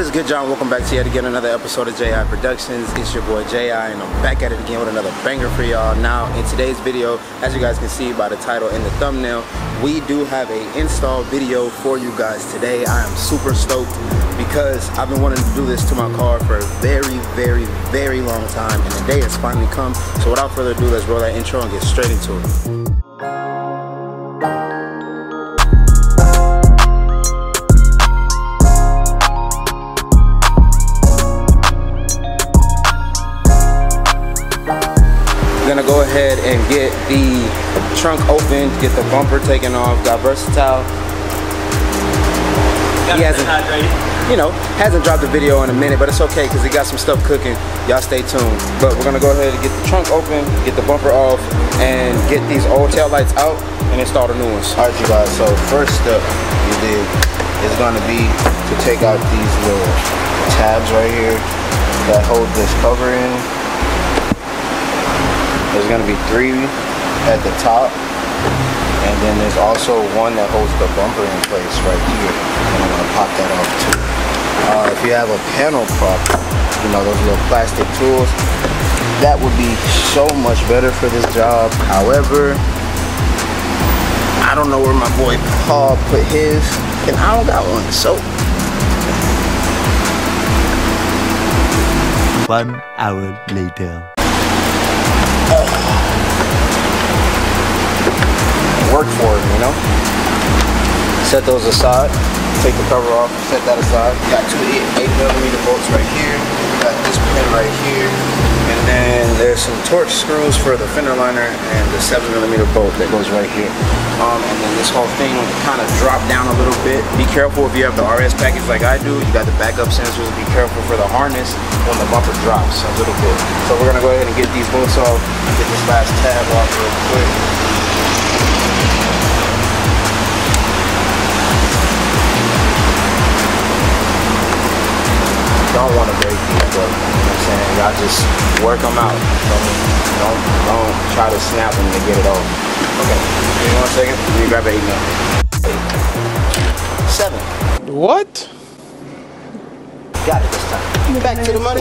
What is good, John? Welcome back to yet again another episode of JI Productions. It's your boy JI, and I'm back at it again with another banger for y'all. Now, in today's video, as you guys can see by the title and the thumbnail, we do have a install video for you guys today. I am super stoked because I've been wanting to do this to my car for a very, very, very long time, and the day has finally come. So without further ado, let's roll that intro and get straight into it. Go ahead and get the trunk open, get the bumper taken off. Got versatile. He hasn't, you know, hasn't dropped a video in a minute, but it's okay because he got some stuff cooking. Y'all stay tuned. But we're gonna go ahead and get the trunk open, get the bumper off, and get these old tail lights out and install the new ones. All right, you guys. So first step you did is gonna be to take out these little tabs right here that hold this cover in there's gonna be three at the top, and then there's also one that holds the bumper in place right here. And I'm gonna pop that off too. Uh, if you have a panel prop, you know, those little plastic tools, that would be so much better for this job. However, I don't know where my boy Paul put his, and I don't got one, so. One hour later. Set those aside, take the cover off, set that aside. Got two 8 millimeter bolts right here, got this pin right here, and then there's some Torx screws for the fender liner and the 7 millimeter bolt that goes right here. Um, and then this whole thing will kind of drop down a little bit. Be careful if you have the RS package like I do, you got the backup sensors, be careful for the harness when the bumper drops a little bit. So we're gonna go ahead and get these bolts off, get this last tab off real quick. Don't want to break these, but you know what I'm saying? Y'all just work them out. Don't, don't try to snap them to get it over. Okay, give me one second. Let me grab an eight now. Eight. Seven. What? Got it this time. Back to the money.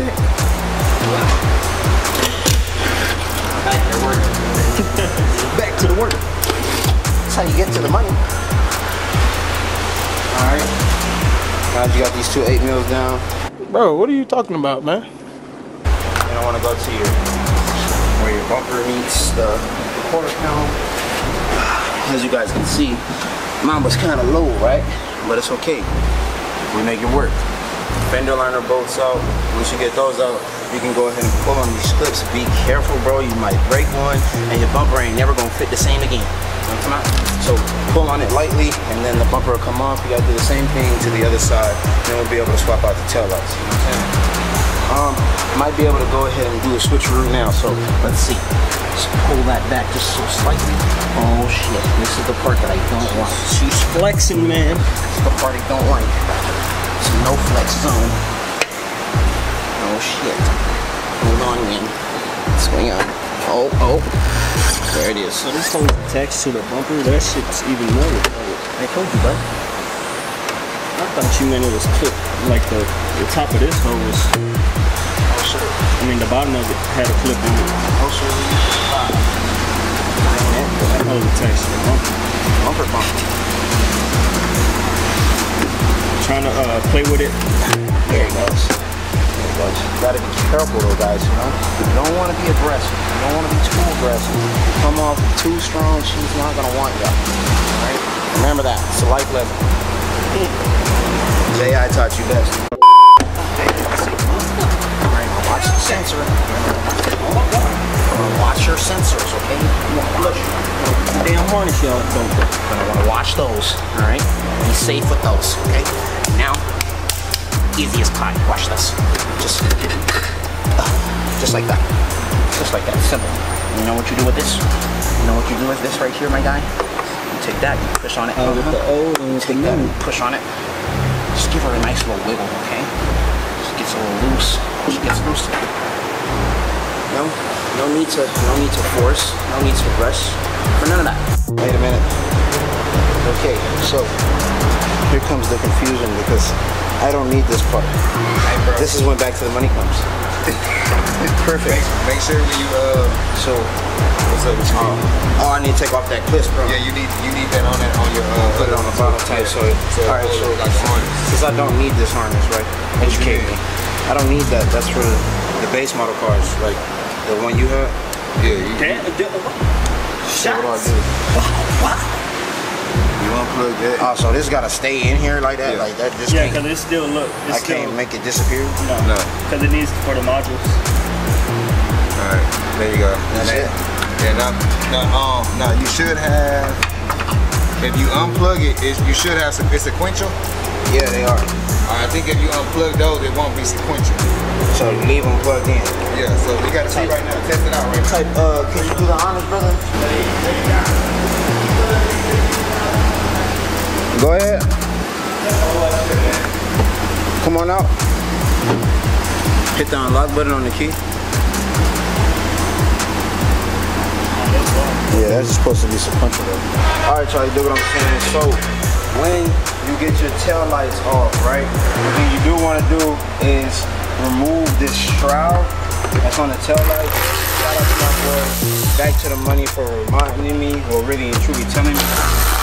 Back to work. Back to the work. That's how you get to the money. Alright. Now you got these two eight mils down. Bro, what are you talking about, man? You don't want to go to your where your bumper meets the, the quarter pound. As you guys can see, mine was kind of low, right? But it's okay. We make it work. Fender liner bolts out. Once you get those out, you can go ahead and pull on these clips. Be careful, bro. You might break one, and your bumper ain't never gonna fit the same again. So pull on it lightly and then the bumper will come off. You gotta do the same thing to the other side. Then we'll be able to swap out the tail lights. You know what I'm saying? Um, might be able to go ahead and do a switcheroo now. So let's see. Let's pull that back just so slightly. Oh shit, this is the part that I don't like. She's flexing, man. This is the part I don't like. It's no flex zone. Oh shit. Hold on, man. What's going out. Oh, oh. There it is. So this thing attached to the bumper, that shit's even more retarded. I told you, bud. I thought you meant it was clipped, like the, the top of this hole was... Oh, sure. I mean, the bottom of it had a clip in it. Oh, sure. That hole attached to the bumper. Bumper bumper. Trying to uh, play with it. There it goes. But you gotta be careful though, guys, you know? You don't wanna be aggressive. You don't wanna be too aggressive. You come off too strong, she's not gonna want you. Right? Remember that. It's a life lesson. J.I. taught you best. Alright, watch the sensor. Watch your sensors, okay? Look, damn harness y'all don't. Gonna wanna watch those, alright? Be safe with those, okay? Now, easy as pie. Watch this. Just, just like that. Just like that. Simple. You know what you do with this? You know what you do with this right here, my guy? You take that, you push on it. Uh, with the old and with take the that, push on it. Just give her a nice little wiggle, okay? She gets a little loose. She gets loose. No, no need to, no need to force. No need to rush. For none of that. Wait a minute. Okay, so here comes the confusion because I don't need this part. Hey. This is when back to the money comes. Perfect. Make, make sure when you uh, So, what's up? What you um, oh, I need to take off that clip, bro. Yeah, you need you need that on that on your uh, Put it on the bottom type, so, so all right, so like a harness. since I don't need this harness, right? Educate me. I don't need that. That's for the, the base model cars, like the one you have. Yeah, you, Damn, you, dude, So what do I do? you unplug that. Oh, so this gotta stay in here like that, Yeah. like that. Just Yeah, can't, because it still look. It's I still, can't make it disappear. No, No. because it needs for the modules. All right, there you go. That's And it. Yeah, now, now, um, now you should have. If you unplug it, it's, you should have some. It's sequential. Yeah, they are. I think if you unplug those, it won't be sequential. So leave them plugged in. Yeah, so we gotta see right now. Test it out right now. Type, uh, can you do the honors, brother? Go ahead. Come on out. Hit the unlock button on the key. Yeah, that's supposed to be sequential though. Alright, y'all, you do what I'm saying. So, when you get your tail lights off, right, the thing you do want to do is remove this shroud that's on the tail light. Shout out to my boy, Back to the Money for reminding me, or really and truly telling me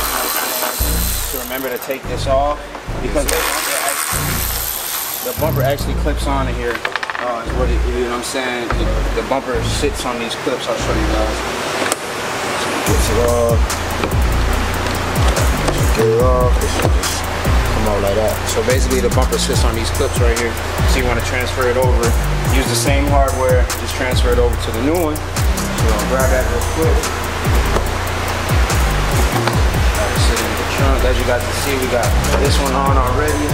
remember to take this off because the bumper actually, the bumper actually clips on here. Uh, is what it, you know what I'm saying? The, the bumper sits on these clips. I'll show you guys. Gets it off. Get it off. Just come out like that. So basically, the bumper sits on these clips right here. So you want to transfer it over. Use the same hardware. Just transfer it over to the new one. So grab that real quick. Trunk. As you guys can see, we got this one on already.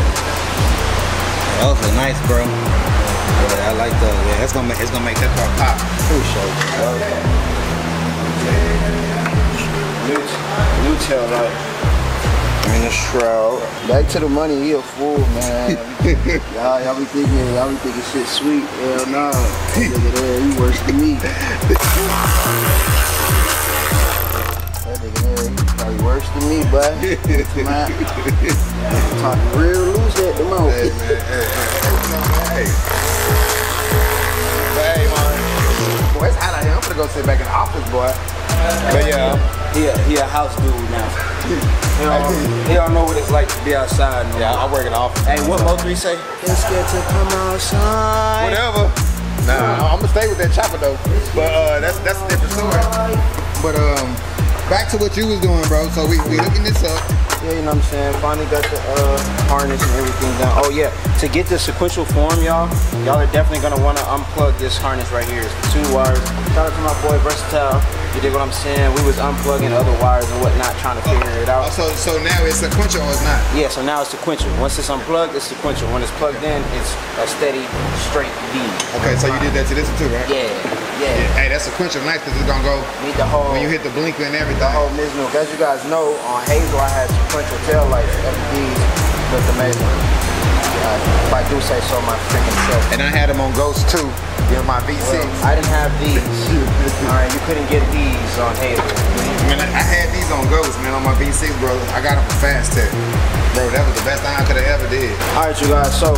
Oh, those are nice, bro. Yeah, I like those. Yeah, it's gonna make it's gonna make that car pop. Appreciate it. New, new tail light. And the shroud. Back to the money, he a fool, man. y'all, y'all be thinking, y'all be thinking shit sweet. Hell no. That nigga there, he worse than me. Probably worse than me, but man, talking real loose at the moment. Hey, man. Hey, hey, hey. But hey, man. Boy, it's hot out here. I'm gonna go sit back in the office, boy. But yeah, He a, he a house dude now. He don't, he don't know what it's like to be outside. No yeah, more. I work in the office. Hey, what Mo 3 say? It's scared to come outside. Whatever. Nah, I'm gonna stay with that chopper though. But uh, that's that's a different story. But um, back to what you was doing, bro. So we we looking this up. Yeah, you know what I'm saying? Finally got the uh, harness and everything down. Oh yeah, to get the sequential form, y'all, y'all are definitely gonna wanna unplug this harness right here. It's the two wires. Shout out to my boy Versatile. You dig what I'm saying? We was unplugging other wires and whatnot, trying to figure it Oh, out. so so now it's sequential or it's not? Yeah, so now it's sequential. Once it's unplugged, it's sequential. When it's plugged in, it's a steady, straight V. Okay, so you did that to this one too, right? Yeah, yeah. Hey, that's a sequential nice because it's gonna go Need the whole. when you hit the blinker and everything. the whole Mizuno. As you guys know, on Hazel I had sequential tail lights, FDs the Mason. Uh, if I do say so my freaking self. And I had them on Ghost too. You know, my V6. I didn't have these. Alright, you couldn't get these on Hazel. Man, I I had these on Ghost, man, on my V6, bro. I got them for Fast Tech. Bro, that was the best thing I could have ever did. Alright you guys, so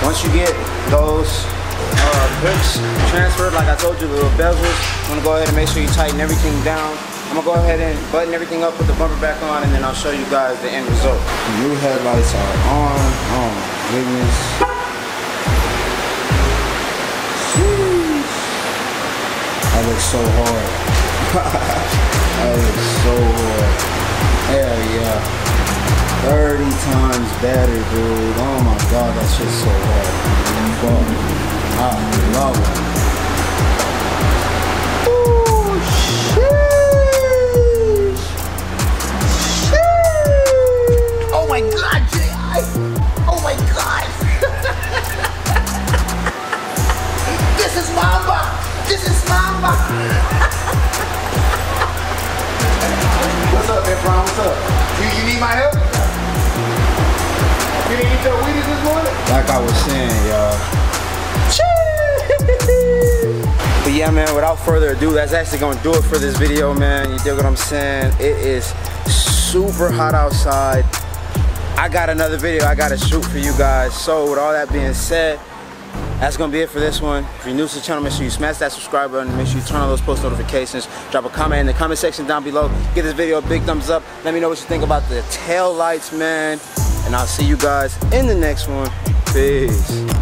once you get those uh, grips transferred, like I told you, the little bezels, I'm gonna go ahead and make sure you tighten everything down. I'm gonna go ahead and button everything up, put the bumper back on, and then I'll show you guys the end result. New headlights are on. Oh my goodness. I look so hard. I look so hard. Hell yeah. 30 times better, dude. Oh my god, that shit's so hard. Fuck. Love. Oh my god, J.I. Oh my god. this is Mamba. This is Mamba. What's up, Efron? What's up? You, you need my help? You didn't eat your Wheaties this morning? Like I was saying, y'all. Yeah, man, without further ado, that's actually gonna do it for this video, man. You dig what I'm saying? It is super hot outside. I got another video I gotta shoot for you guys. So with all that being said, that's gonna be it for this one. If you're new to the channel, make sure you smash that subscribe button. Make sure you turn on those post notifications. Drop a comment in the comment section down below. Give this video a big thumbs up. Let me know what you think about the tail lights, man. And I'll see you guys in the next one. Peace.